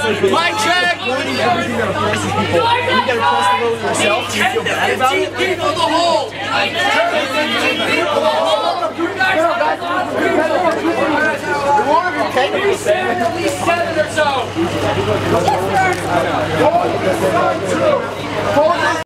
Mic check. Everything that oppresses people. You got to oppressed the road yourself, you feel bad about it. people to hold. At least seven or so.